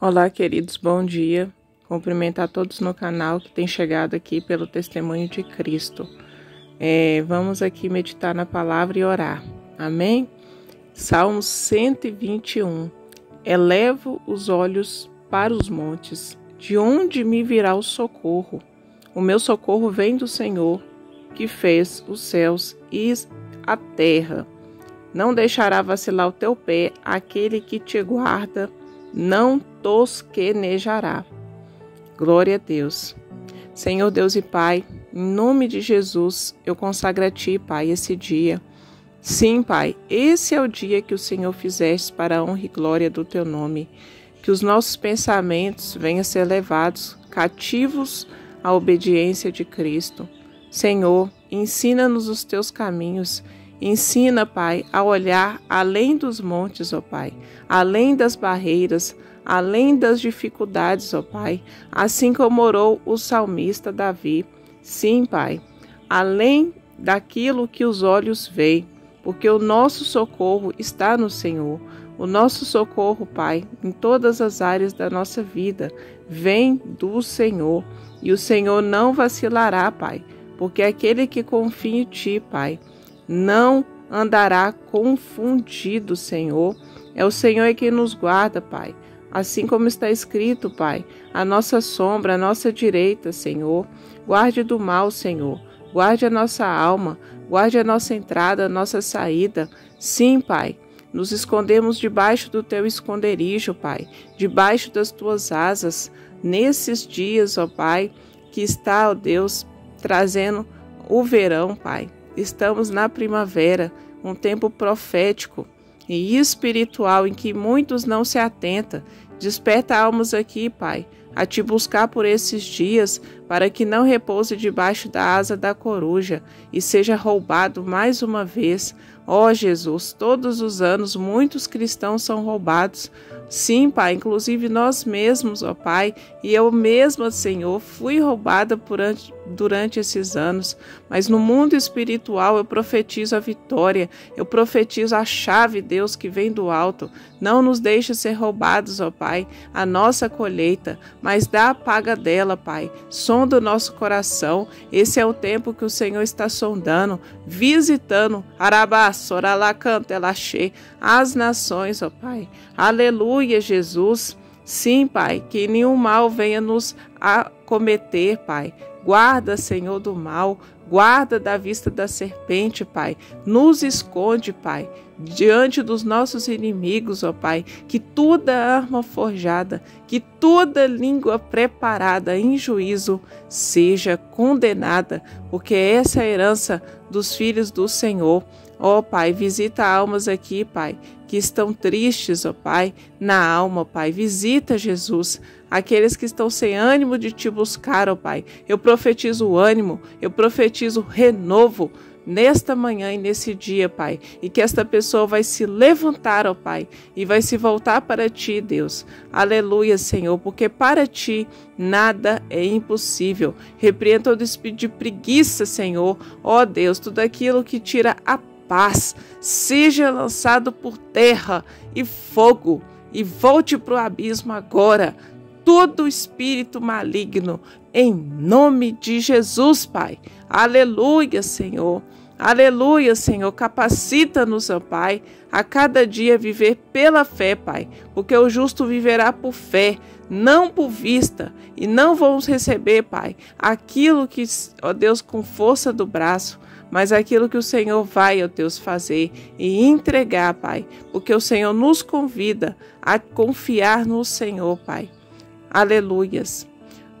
Olá, queridos, bom dia. Cumprimentar todos no canal que tem chegado aqui pelo testemunho de Cristo. É, vamos aqui meditar na palavra e orar. Amém? Salmo 121. Elevo os olhos para os montes. De onde me virá o socorro? O meu socorro vem do Senhor, que fez os céus e a terra. Não deixará vacilar o teu pé aquele que te guarda não tosquenejará. Glória a Deus. Senhor Deus e Pai, em nome de Jesus, eu consagro a Ti, Pai, esse dia. Sim, Pai, esse é o dia que o Senhor fizeste para a honra e glória do Teu nome. Que os nossos pensamentos venham a ser levados cativos à obediência de Cristo. Senhor, ensina-nos os Teus caminhos Ensina, Pai, a olhar além dos montes, ó Pai, além das barreiras, além das dificuldades, ó Pai, assim como orou o salmista Davi. Sim, Pai, além daquilo que os olhos veem, porque o nosso socorro está no Senhor. O nosso socorro, Pai, em todas as áreas da nossa vida, vem do Senhor. E o Senhor não vacilará, Pai, porque aquele que confia em Ti, Pai, não andará confundido, Senhor. É o Senhor que nos guarda, Pai. Assim como está escrito, Pai, a nossa sombra, a nossa direita, Senhor. Guarde do mal, Senhor. Guarde a nossa alma, guarde a nossa entrada, a nossa saída. Sim, Pai. Nos escondemos debaixo do teu esconderijo, Pai, debaixo das tuas asas, nesses dias, ó Pai, que está, ó Deus, trazendo o verão, Pai. Estamos na primavera, um tempo profético e espiritual em que muitos não se atentam. Desperta almas aqui, Pai, a te buscar por esses dias, para que não repouse debaixo da asa da coruja e seja roubado mais uma vez. Ó oh, Jesus, todos os anos muitos cristãos são roubados. Sim, Pai, inclusive nós mesmos, ó Pai, e eu mesma, Senhor, fui roubada durante, esses anos, mas no mundo espiritual eu profetizo a vitória, eu profetizo a chave, Deus, que vem do alto. Não nos deixe ser roubados, ó Pai, a nossa colheita, mas dá a paga dela, Pai. Sonda o nosso coração. Esse é o tempo que o Senhor está sondando, visitando, Arabá, Soralacanta, Elaxê, as nações, ó Pai. Aleluia, Jesus. Sim, Pai, que nenhum mal venha nos acometer, Pai. Guarda, Senhor, do mal, guarda da vista da serpente, Pai. Nos esconde, Pai, diante dos nossos inimigos, ó Pai. Que toda arma forjada, que toda língua preparada em juízo seja condenada, porque essa é a herança dos filhos do Senhor. Ó Pai, visita almas aqui, Pai, que estão tristes, ó Pai, na alma, ó Pai. Visita, Jesus, aqueles que estão sem ânimo de te buscar, ó Pai. Eu profetizo ânimo, eu profetizo renovo nesta manhã e nesse dia, Pai, e que esta pessoa vai se levantar, ó Pai, e vai se voltar para ti, Deus. Aleluia, Senhor, porque para ti nada é impossível. Repreenda todo espírito de preguiça, Senhor. Ó Deus, tudo aquilo que tira a paz seja lançado por terra e fogo e volte para o abismo agora. Todo espírito maligno, em nome de Jesus, Pai. Aleluia, Senhor. Aleluia, Senhor. Capacita-nos, Pai, a cada dia viver pela fé, Pai, porque o justo viverá por fé, não por vista, e não vamos receber, Pai, aquilo que, ó Deus, com força do braço, mas aquilo que o Senhor vai, ó Deus, fazer e entregar, Pai, porque o Senhor nos convida a confiar no Senhor, Pai. Aleluias.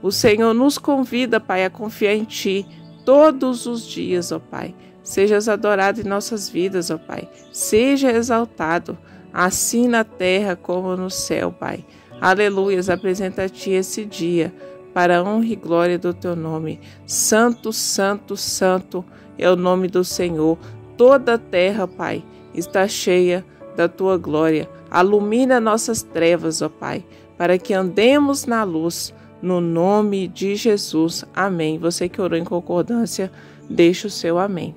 O Senhor nos convida, Pai, a confiar em Ti todos os dias, ó Pai. Sejas adorado em nossas vidas, ó Pai. Seja exaltado, assim na terra como no céu, Pai. Aleluias. Apresenta a Ti esse dia para a honra e glória do Teu nome. Santo, Santo, Santo é o nome do Senhor. Toda a terra, Pai, está cheia da tua glória. Alumina nossas trevas, ó Pai, para que andemos na luz, no nome de Jesus. Amém. Você que orou em concordância, deixa o seu amém.